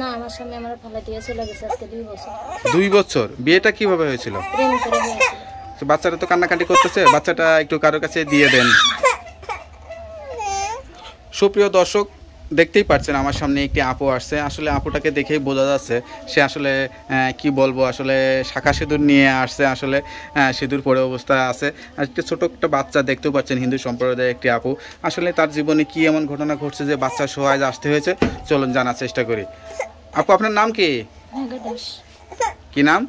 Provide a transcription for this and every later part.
না আমার স্বামী আমার ফেলা দিয়ে চলে গেছে আজকে দুই বছর। দুই বছর? বিয়েটা কীভাবে হয়েছিল? প্রেম করে হয়েছিল তো বাচ্চাটা তো কান্নাকাটি করতেছে বাচ্চাটা একটু কারোর কাছে দিয়ে দেন। সুপ্রিয় দর্শক দেখতেই পাচ্ছেন আমার সামনে একটি আপু আসছে। আসলে আপুটাকে দেখেই বোঝা যাচ্ছে সে আসলে কি বলব আসলে শাখা সিঁদুর নিয়ে আসছে আসলে সিঁদুর পরে অবস্থা আছে। একটা ছোট একটা বাচ্চা দেখতেও পাচ্ছেন হিন্দু সম্প্রদায়ের একটি আপু। আসলে তার জীবনে কি এমন ঘটনা ঘটছে যে বাচ্চা সহায় আসতে হয়েছে? চলুন জানার চেষ্টা করি। আপু আপনার নাম কি? কি নাম?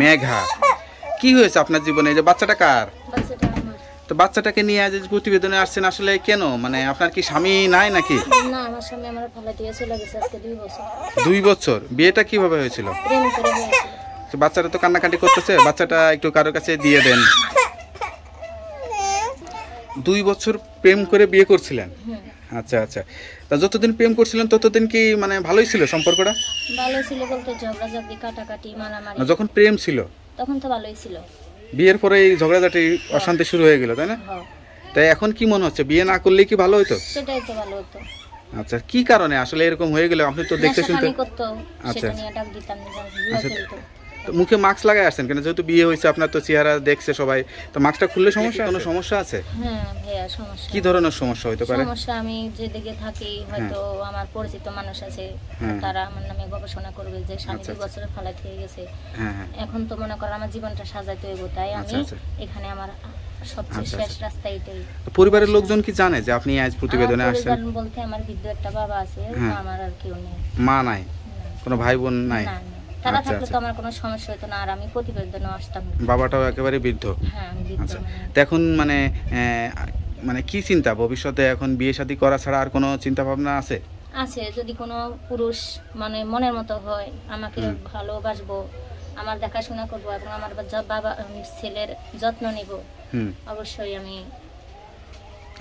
মেঘা। কি হয়েছে আপনার জীবনে? এই যে বাচ্চাটা কার? তো বাচ্চাটাকে নিয়ে আজ প্রতিবেদনে আসছেন আসলে কেন? মানে আপনার কি স্বামী নাই নাকি? না আমার স্বামী আমার ফেলা দিয়ে চলে গেছে আজকে দুই বছর। দুই বছর? বিয়েটা কীভাবে হয়েছিল? প্রেম করে হয়েছিল তো বাচ্চাটা তো কান্নাকাটি করতেছে বাচ্চাটা একটু কারোর কাছে দিয়ে দেন। দুই বছর প্রেম করে বিয়ে করছিলেন? আচ্ছা আচ্ছা। তা যতদিন প্রেম করছিলেন ততদিন কি মানে ভালোই ছিল সম্পর্কটা? ভালো ছিল বলতে ঝগড়া ঝগড়ি কাটাকাটি মারামারি। যখন প্রেম ছিল? তখন তো ভালোই ছিল। বিয়ের পরে এই ঝগড়াঝাটি অশান্তি শুরু হয়ে গেল তাই না? হ্যাঁ। তাই এখন কি মনে হচ্ছে? বিয়ে না করলে কি ভালো হতো সেটাই তো ভালো হতো। আচ্ছা কি কারণে? আসলে এরকম হয়ে গেল আপনি তো দেখতে শুনতে আচ্ছা, আচ্ছা। তো মুখে মাস্ক লাগাই আসছেন কেন? যেহেতু বিয়ে হয়েছে আপনার তো চেহারা দেখছে সবাই। তো মাস্কটা খুললে সমস্যা কোনো সমস্যা আছে? হ্যাঁ ভাইয়া সমস্যা। কি ধরনের সমস্যা হতে পারে? সমস্যা আমি যেদিকে থাকি হয়তো আমার পরিচিত মানুষ আছে হ্যাঁ। তারা আমার নামে গবেষণা করবে যে স্বামী আচ্ছা, দুই আচ্ছা। বছরে ফালাই থেকে গেছে। হ্যাঁ হ্যাঁ। এখন তো মনে করো আমার জীবনটা সাজাইতে হইব তাই আচ্ছা, আমি। এখানে আমার সবচেয়ে শেষ। রাস্তা এটাই। পরিবারের লোকজন কি জানে যে আপনি আজ প্রতিবেদনে আসছেন? বলতে আমার বৃদ্ধ একটা বাবা আছে হ্যাঁ। আমার আর কেউ নেই। মা নাই? কোনো ভাই বোন নাই? না। তারা আচ্ছা, থাকলে আচ্ছা। তো আমার কোনো সমস্যা হতো না আর আমি প্রতিবেদনে আসতাম না। বাবাটাও একেবারে বৃদ্ধ হ্যাঁ আমি বৃদ্ধ আচ্ছা মানে। তো এখন মানে আহ, মানে কি চিন্তা ভবিষ্যতে এখন বিয়ে শাদী করা ছাড়া আর কোনো চিন্তা ভাবনা আছে আছে যদি কোনো পুরুষ মানে মনের মতো হয় আমাকে ভালোবাসবো আমার দেখাশোনা করব এবং আমার বা- বাবা উম, ছেলের যত্ন নিব হুম অবশ্যই আমি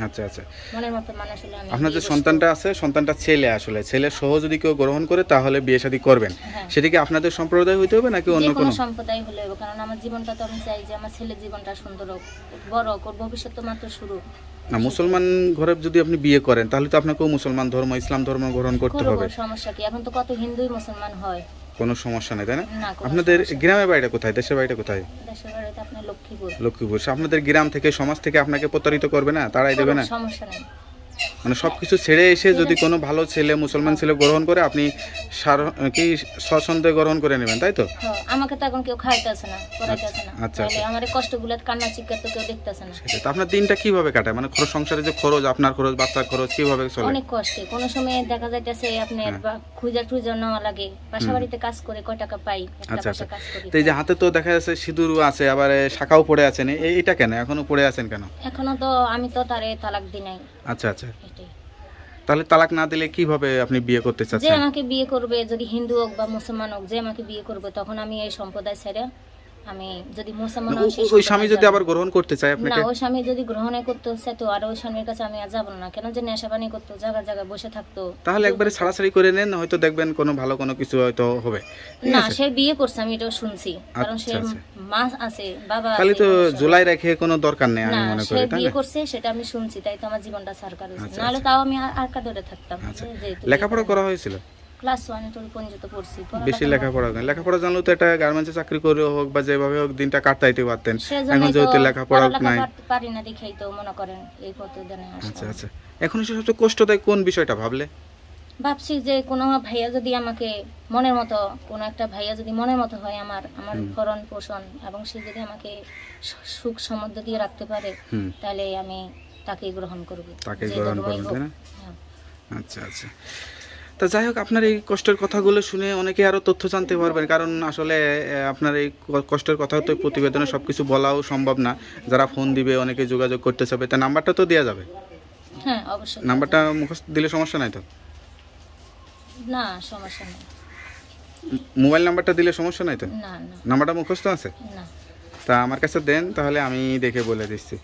আচ্ছা আচ্ছা। মনের মতো মানুষ হলে আমি আপনার যে সন্তানটা আছে সন্তানটা ছেলে আসলে। ছেলে সহ যদি কেউ গ্রহণ করে তাহলে বিয়ে শাদী করবেন। হ্যাঁ। সেটা কি আপনাদের সম্প্রদায় হইতে হবে নাকি অন্য কোনো? সম্প্রদায় হলে হবে, কারণ আমার জীবনটা তো আমি চাই যে আমার ছেলের জীবনটা সুন্দর হোক বড় হোক ভবিষ্যৎ তো মাত্র শুরু। না মুসলমান ঘরে যদি আপনি বিয়ে করেন তাহলে তো আপনাকেও মুসলমান ধর্ম ইসলাম ধর্ম গ্রহণ করতে হবে। সমস্যা কি? এখন তো কত হিন্দুই মুসলমান হয়। কোনো সমস্যা নেই তাই না? আপনাদের গ্রামের বাড়িটা কোথায়? দেশের বাড়িটা কোথায়? লক্ষ্মীপুর। লক্ষ্মীপুর। আপনাদের গ্রাম থেকে সমাজ থেকে আপনাকে প্রতারিত করবে না? তারাই দেবে না? সমস্যা নেই। মানে সবকিছু ছেড়ে এসে যদি কোনো ভালো ছেলে মুসলমান ছেলে গ্রহণ করে আপনি কি স্বচ্ছন্দে গ্রহণ করে নেবেন তাই তো? হ্যাঁ, আমাকে তো এখন কেউ খাইতেছে না করাইতেছে না। আচ্ছা, আমার কষ্টগুলো কান্না চিৎকার তো কেউ দেখতেছে না। তো। আপনার দিনটা কীভাবে কাটায়? মানে খরচ সংসারে যে খরচ আপনার খরচ বাচ্চার খরচ কীভাবে চলে? অনেক কষ্টে। কোনো সময় দেখা যাইতেছে আপনার হ্যাঁ। খুঁজা টুজা নেওয়া লাগে। বাসা বাড়িতে কাজ করে কয় টাকা পাই? আচ্ছা আচ্ছা। কাজ করি। তো এই যে হাতে তো দেখা যাচ্ছে সিঁদুরও আছে আবার শাখাও পড়ে আছেন। এই- এইটা কেন? এখনও পড়ে আছেন কেন? এখনও তো আমি তো তারে তালাক দি নাই। আচ্ছা আচ্ছা। তাহলে তালাক না দিলে কীভাবে আপনি বিয়ে করতে যে আমাকে বিয়ে করবে যদি হিন্দু হোক বা মুসলমান হোক যে আমাকে বিয়ে করবে তখন আমি এই সম্প্রদায় ছেড়ে আমি যদি ওই স্বামী যদি আবার গ্রহণ করতে চায় না ওই স্বামী যদি গ্রহণে করতে হচ্ছে তো আর ওই স্বামীর কাছে আমি আর যাব না। কেন যে করতো জায়গা জায়গায় বসে থাকতো। তাহলে একবারে ছাড়াছাড়ি করে নেন হয়তো দেখবেন কোনো ভালো কোনো কিছু হয়তো হবে। না সে বিয়ে করছে আমি এটাও শুনছি। কারণ সে আচ্ছা, আচ্ছা। মা আছে বাবা আছে, তো জুলাই রেখে কোনো দরকার নেই আমি মনে করি তাই বিয়ে করছে সেটা আমি শুনছি তাই তো আমার জীবনটা সরকার হয়েছে। আচ্ছা, নাহলে আচ্ছা। তাও আমি আর- ধরে থাকতাম আচ্ছা। লেখাপড়া করা হয়েছিল? ক্লাস ওয়ান টু পর্যন্ত পড়ছি। বেশি লেখাপড়া করেন লেখাপড়া জানলেও তো একটা গার্মেন্টসে চাকরি করে হোক বা যেভাবে হোক দিনটা কাটাইতে পারতেন। এখন যেহেতু লেখাপড়া নাই। পারি না দেখেই তো মনে করেন এই প্রতিদানে আচ্ছা আচ্ছা। এখন এসে সবচেয়ে কষ্ট দেয় কোন বিষয়টা ভাবলে? ভাবছি যে কোনো ভাইয়া যদি আমাকে মনের মতো কোনো একটা ভাইয়া যদি মনের মতো হয় আমার আমার ভরণ পোষণ এবং সে যদি আমাকে সুখ সমৃদ্ধ দিয়ে রাখতে পারে তাহলে আমি তাকে গ্রহণ করব। তাকে গ্রহণ না? হ্যাঁ। আচ্ছা আচ্ছা। তা যাই হোক আপনার এই কষ্টের কথাগুলো শুনে অনেকে আরও তথ্য জানতে পারবেন। কারণ আসলে আপনার এই কষ্টের কথা তো প্রতিবেদনে সব কিছু বলাও সম্ভব না। যারা ফোন দিবে অনেকে যোগাযোগ করতে চাবে। তা নাম্বারটা তো দেওয়া যাবে। হ্যাঁ অবশ্যই। নাম্বারটা মুখস্থ দিলে সমস্যা নাই তো? না সমস্যা নেই। মোবাইল নাম্বারটা দিলে সমস্যা নাই তো? না না। নাম্বারটা মুখস্থ আছে? না। তা আমার কাছে দেন তাহলে আমি দেখে বলে দিচ্ছি।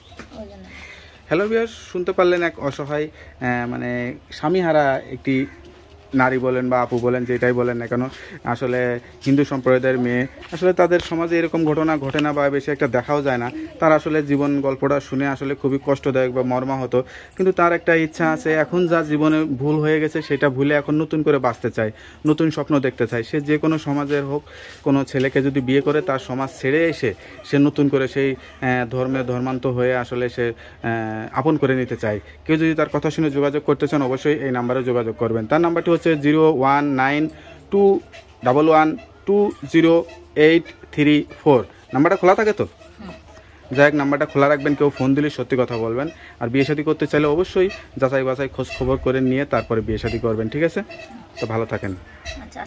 হ্যালো বিয়ার শুনতে পারলেন এক অসহায় মানে স্বামীহারা একটি নারী বলেন বা আপু বলেন, যেটাই বলেন না কেন, আসলে হিন্দু সম্প্রদায়ের মেয়ে, আসলে তাদের সমাজে এরকম ঘটনা ঘটে না বা বেশি একটা দেখাও যায় না। তার আসলে জীবন গল্পটা শুনে আসলে খুবই কষ্টদায়ক বা মর্মা হতো কিন্তু তার একটা ইচ্ছা আছে, এখন যা জীবনে ভুল হয়ে গেছে সেটা ভুলে এখন নতুন করে বাঁচতে চায়, নতুন স্বপ্ন দেখতে চায়। সে যে কোনো সমাজের হোক, কোনো ছেলেকে যদি বিয়ে করে, তার সমাজ ছেড়ে এসে সে নতুন করে সেই ধর্মে ধর্মান্ত হয়ে আসলে সে আপন করে নিতে চায়। কেউ যদি তার কথা শুনে যোগাযোগ করতে চান, অবশ্যই এই নাম্বারে যোগাযোগ করবেন। তার নাম্বারটি হচ্ছে zero one nine two double one two zero eight three four. নাম্বারটা খোলা থাকে তো? যাই হোক, নাম্বারটা খোলা রাখবেন, কেউ ফোন দিলে সত্যি কথা বলবেন। আর বিয়ে শাদী করতে চাইলে অবশ্যই যাচাই বাছাই খোঁজ খবর করে নিয়ে তারপরে বিয়ে শাদী করবেন, ঠিক আছে? তো ভালো থাকেন। আচ্ছা।